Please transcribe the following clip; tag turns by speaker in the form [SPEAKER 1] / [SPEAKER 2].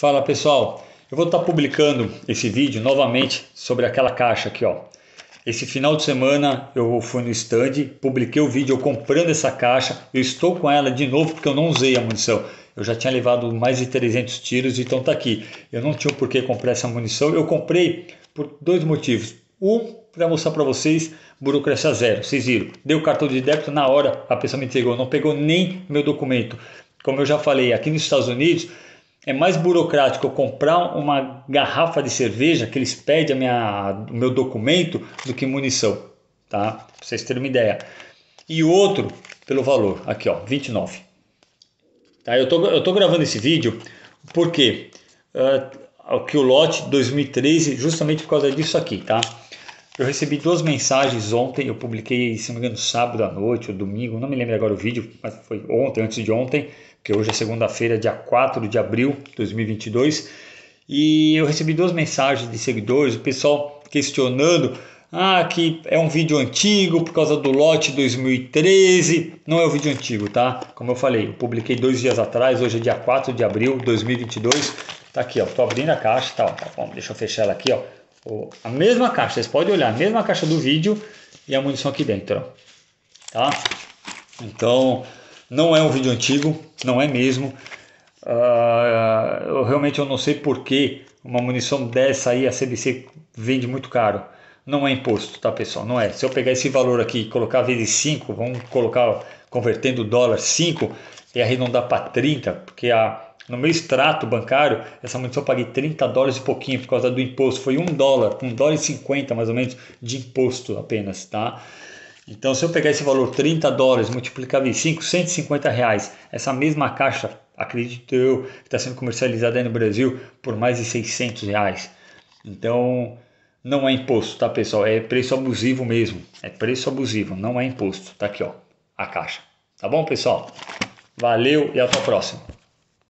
[SPEAKER 1] Fala pessoal, eu vou estar publicando esse vídeo novamente sobre aquela caixa aqui ó. Esse final de semana eu fui no stand, publiquei o vídeo eu comprando essa caixa, eu estou com ela de novo porque eu não usei a munição. Eu já tinha levado mais de 300 tiros, então tá aqui. Eu não tinha por que comprar essa munição, eu comprei por dois motivos. Um, para mostrar para vocês, burocracia zero. Vocês viram, deu o cartão de débito na hora, a pessoa me entregou, não pegou nem meu documento. Como eu já falei, aqui nos Estados Unidos é mais burocrático eu comprar uma garrafa de cerveja que eles pedem a minha, o meu documento do que munição, tá? Pra vocês terem uma ideia. E outro, pelo valor, aqui ó, 29. Tá? Eu, tô, eu tô gravando esse vídeo porque uh, que o lote 2013, justamente por causa disso aqui, tá? Eu recebi duas mensagens ontem, eu publiquei, se não me engano, sábado à noite ou domingo, não me lembro agora o vídeo, mas foi ontem, antes de ontem, que hoje é segunda-feira, dia 4 de abril de 2022, e eu recebi duas mensagens de seguidores, o pessoal questionando, ah, que é um vídeo antigo por causa do lote 2013, não é um vídeo antigo, tá? Como eu falei, eu publiquei dois dias atrás, hoje é dia 4 de abril de 2022, tá aqui, ó, tô abrindo a caixa, tá, ó, tá bom, deixa eu fechar ela aqui, ó, a mesma caixa, vocês podem olhar, a mesma caixa do vídeo e a munição aqui dentro, tá? Então, não é um vídeo antigo, não é mesmo. Uh, eu realmente eu não sei por que uma munição dessa aí a CBC vende muito caro. Não é imposto, tá pessoal? Não é. Se eu pegar esse valor aqui e colocar vezes 5, vamos colocar convertendo dólar 5 e arredondar para 30, porque a no meu extrato bancário, essa munição eu paguei 30 dólares e pouquinho por causa do imposto. Foi 1 dólar, 1 dólar e 50 mais ou menos de imposto apenas, tá? Então, se eu pegar esse valor 30 dólares, multiplicar em 5, 150 reais, essa mesma caixa, acredito eu, está sendo comercializada aí no Brasil por mais de 600 reais. Então, não é imposto, tá pessoal? É preço abusivo mesmo. É preço abusivo, não é imposto. Tá aqui, ó, a caixa. Tá bom, pessoal? Valeu e até a próxima.